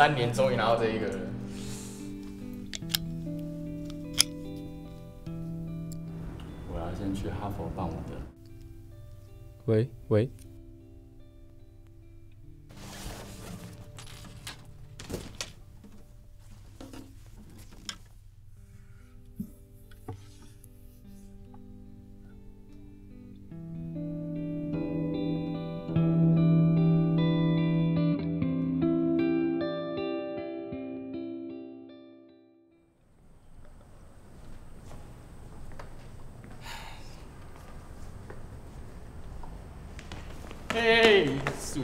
三年，终于拿到这一个了。我要先去哈佛办我的。喂喂。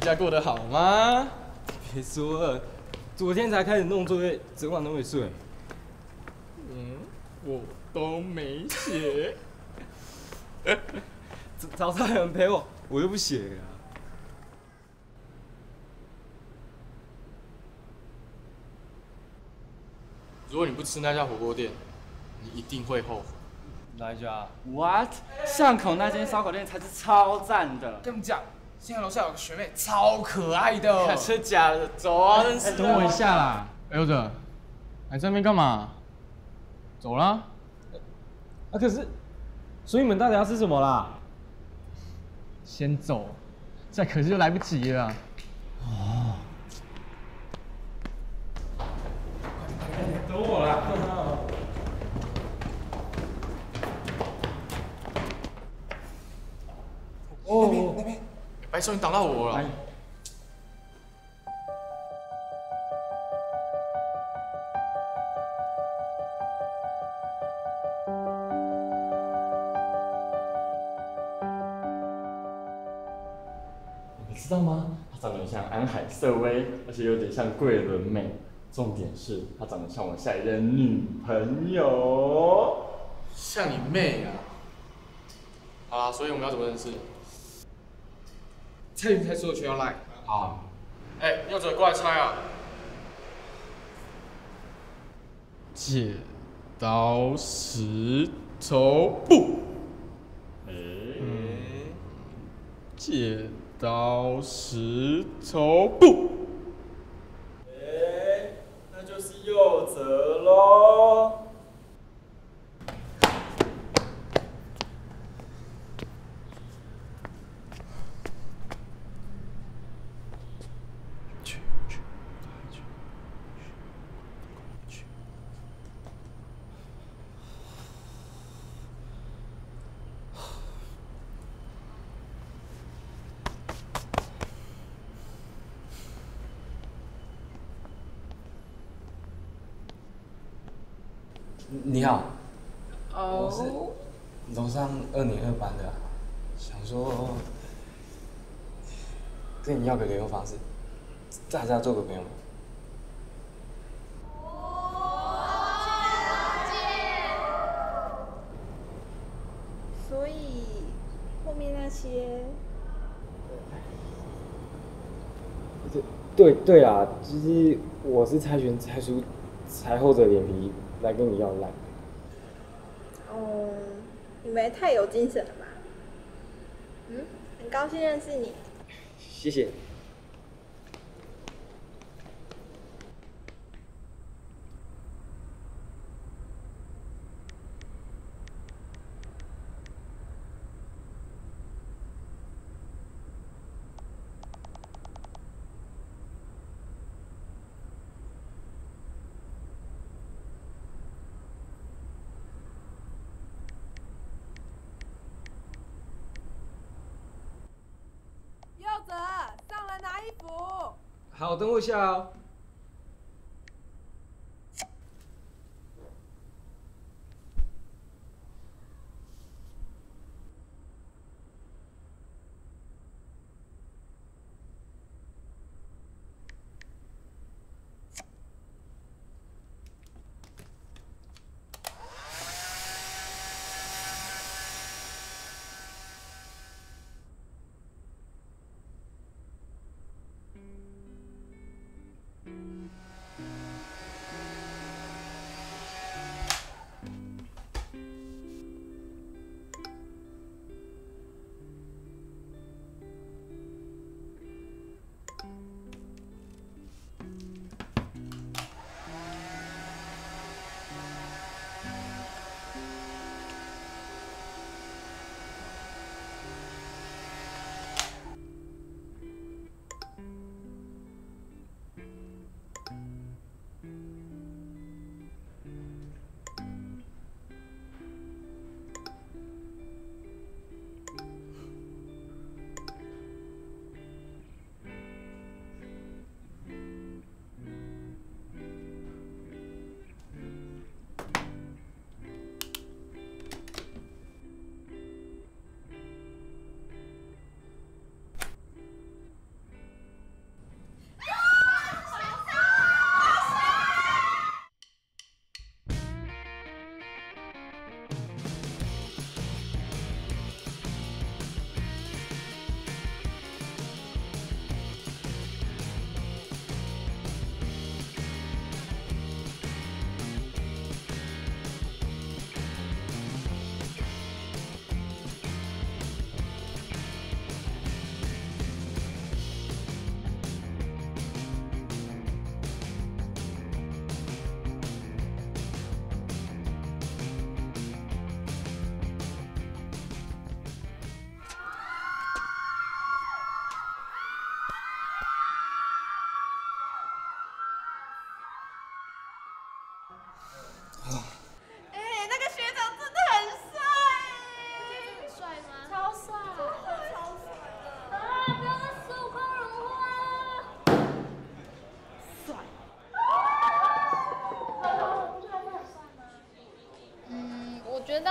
假过得好吗？别说了，昨天才开始弄作业，整晚都没睡。嗯，我都没写。早早上有人陪我，我又不写啊。如果你不吃那家火锅店，你一定会后悔。哪一家？What？巷口那间烧烤店才是超赞的。跟你们讲，现在楼下有个学妹超可爱的。是假的，走啊！等我一下啦。哎，优子，来这边干嘛？走啦。啊，可是，所以你们到底要吃什么啦？先走，再可是就来不及了。哦。等我啦。哦，那边那边，白松你挡到我了。你知道吗？她长得很像安海瑟薇，而且有点像桂纶镁。重点是她长得像我下一任女朋友。像你妹啊！好啦，所以我们要怎么认识？猜猜所有全要来。好。哎，柚子过来猜啊！剪刀石头布。哎。剪刀石头布。哎，那就是柚子喽。你好，我是楼上二零二班的，想说跟你要个联络方式，大家做个朋友。所以后面那些，对对对啊，就是我是猜拳猜输，才厚着脸皮来跟你要赖。哦，你们太有精神了吧？嗯，很高兴认识你。谢谢。柚子，上来拿衣好，等我一下哦。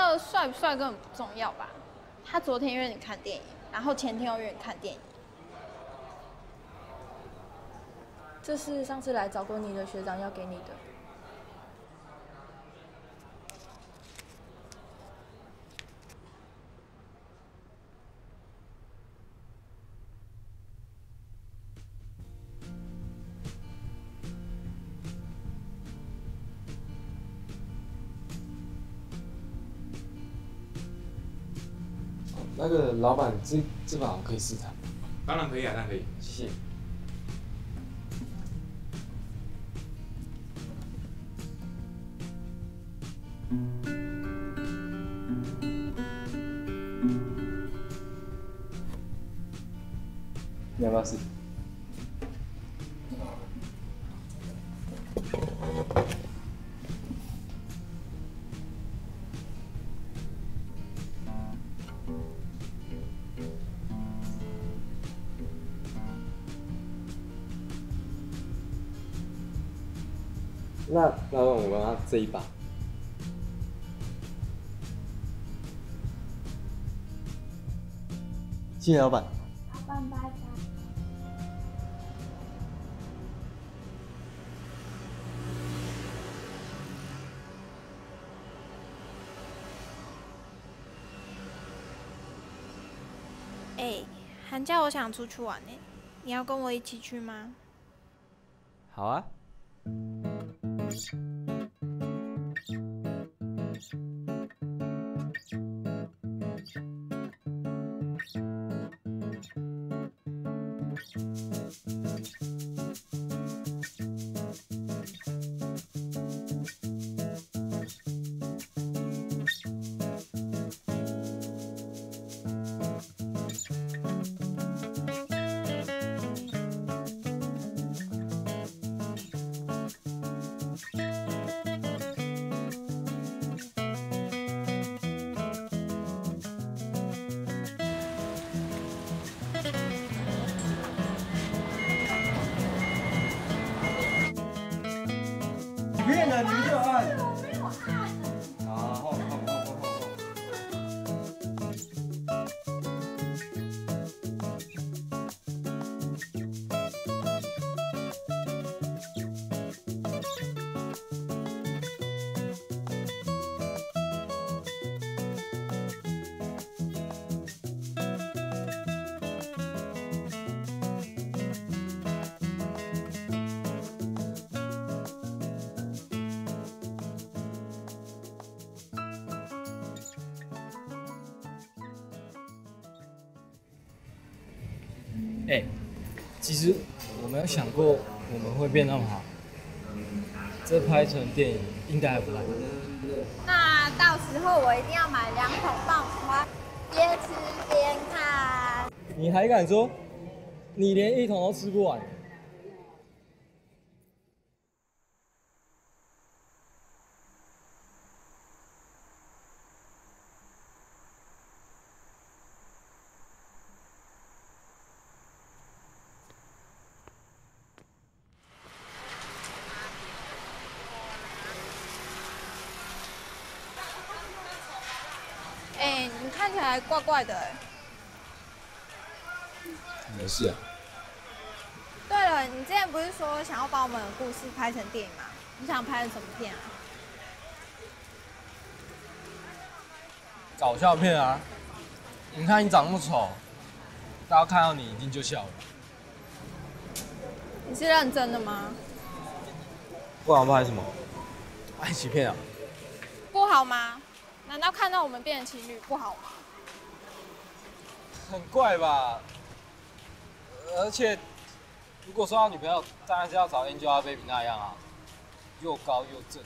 得帅不帅根本不重要吧。他昨天约你看电影，然后前天又约你看电影。这是上次来找过你的学长要给你的。老板，这这把我可以试探吗？当然可以啊，当然可以。谢谢。你要不要试？这一把，谢谢老板。老板拜拜。哎、寒假我想出去玩呢，你要跟我一起去吗？好啊。哎、其实我没有想过我们会变那么好，这拍成电影应该还不赖。那到时候我一定要买两桶爆米花，边吃边看。你还敢说？你连一桶都吃不完？哎、你看起来怪怪的哎。没事啊。对了，你之前不是说想要把我们的故事拍成电影吗？你想拍成什么片啊？搞笑片啊！你看你长那么丑，大家看到你一定就笑了。你是认真的吗？不然拍什么？爱情片啊！不好吗？难道看到我们变成情侣不好吗？很怪吧？而且，如果说要女朋友，当然是要找 Angelababy 那样啊，又高又正。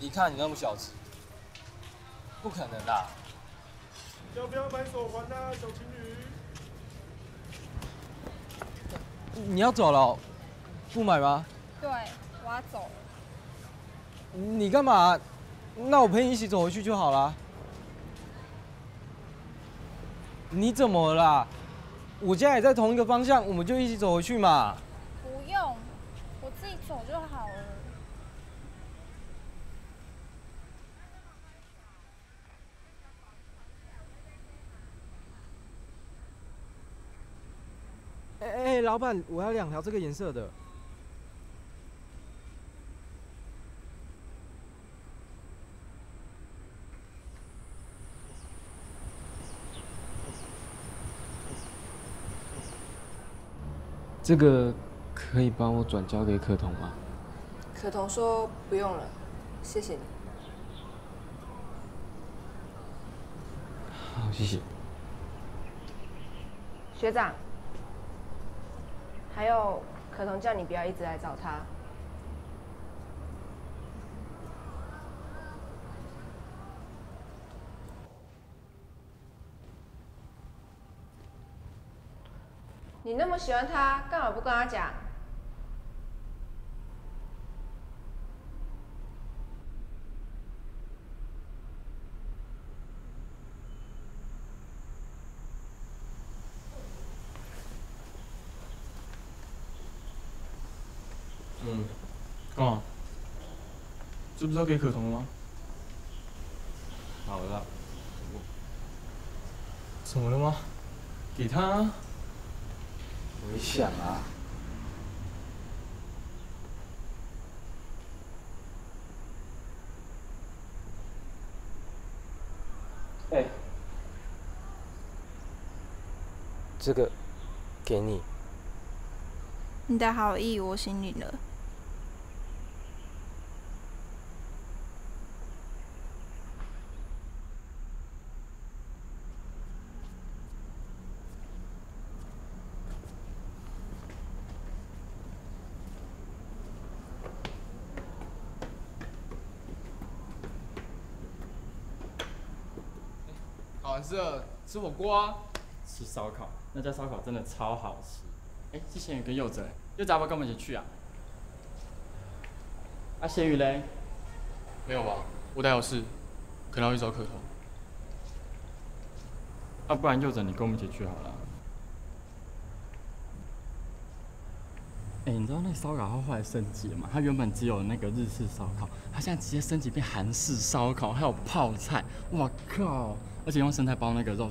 你看你那么小只，不可能啦！要不要买手环啊，小情侣？你要走了哦、不买吗？对，我要走了。你干嘛？那我陪你一起走回去就好了。你怎么了？我家也在同一个方向，我们就一起走回去嘛。不用，我自己走就好了。哎哎，老板，我要两条这个颜色的。这个可以帮我转交给可彤吗？可彤说不用了，谢谢你。好，谢谢。学长，还有可彤叫你不要一直来找他。你那么喜欢他，干嘛不跟他讲？嗯，干嘛？这不是要给可彤吗？好了，怎么了吗？给他啊。我想啊，哎、这个给你。你的好意我心领了。考完试了，吃火锅啊！吃烧烤，那家烧烤真的超好吃。哎，之前有跟柚子，柚子要不要跟我们一起去啊？啊，咸鱼嘞？没有吧？我待有事，可能要去找可彤。啊，不然柚子你跟我们一起去好了。哎、你知道那烧烤它后来升级了吗？它原本只有那个日式烧烤，它现在直接升级变韩式烧烤，还有泡菜，哇靠！而且用生菜包那个肉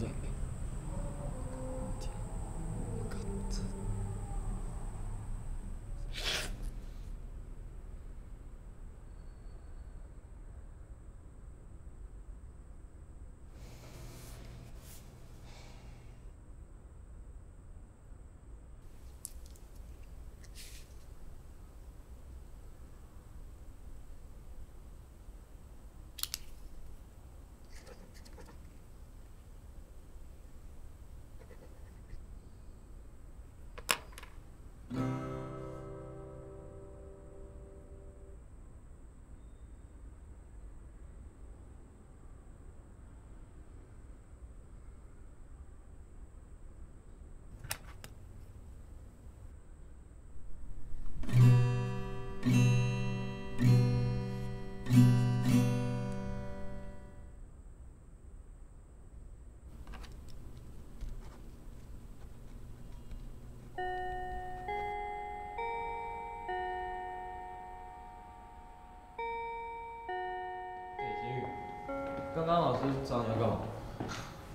刚刚老师找你要干嘛？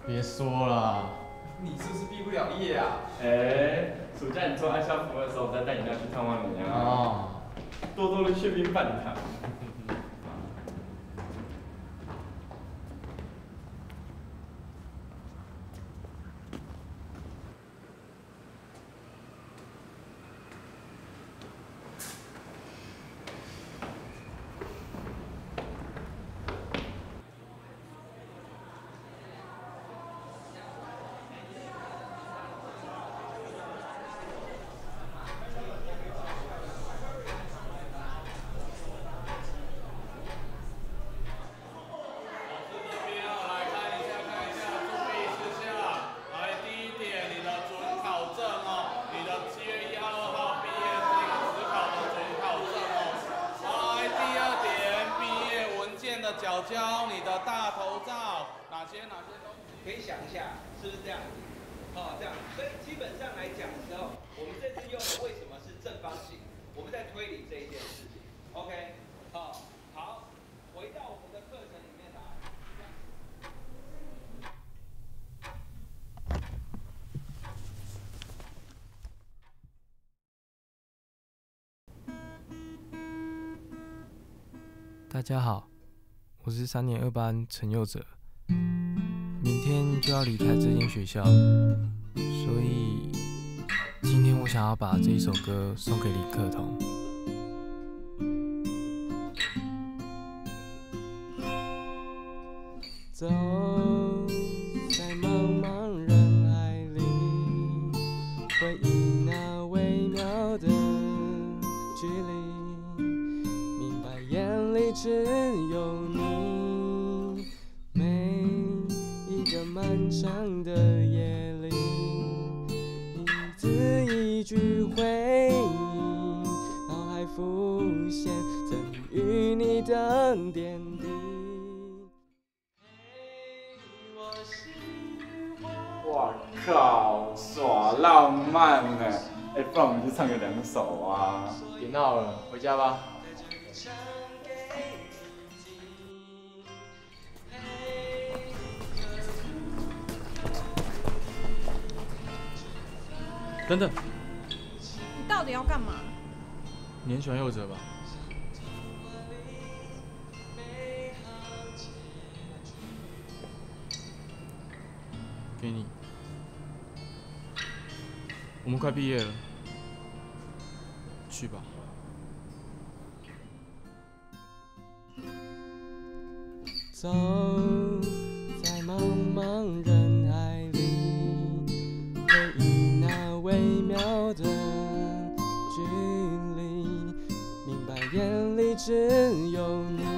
别说了，你是不是毕不了业啊？哎、暑假你做爱校服的时候，我再带你家去探望你啊。哦，多多的去冰饭堂。大家好，我是三年二班陈佑哲，明天就要离开这间学校，所以今天我想要把这一首歌送给李克同。走回忆，脑海浮现曾与你的点滴。我靠，耍浪漫呢！哎，不然我们去唱个两首啊！别闹了，回家吧。等等，你到底要干嘛？你很喜欢佑哲吧？给你。我们快毕业了，去吧。走在茫茫人只有你。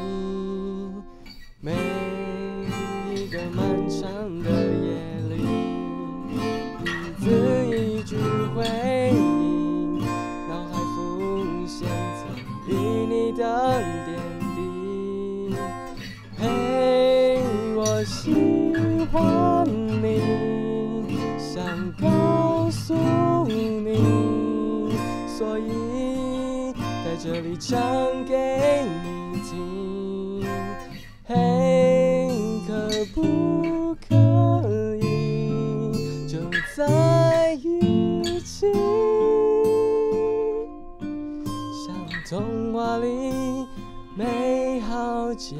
这里唱给你听。嘿，可不可以就在一起？像童话里美好结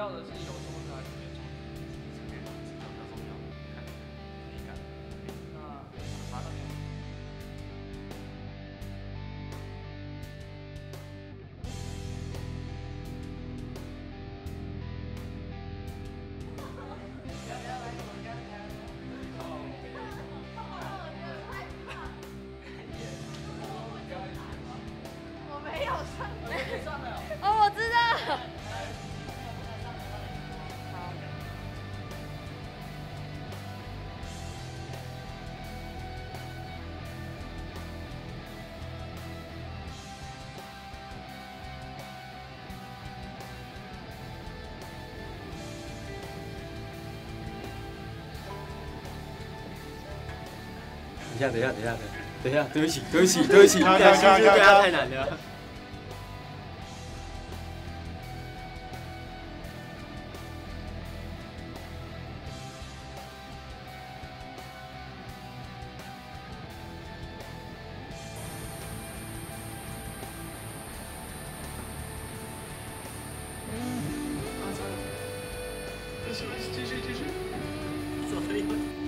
要的是有什么下，等一下，等一下，等一下，对不起，对不起，对不起，不起，跳跳对他跳太难了。继续继续继续。所以。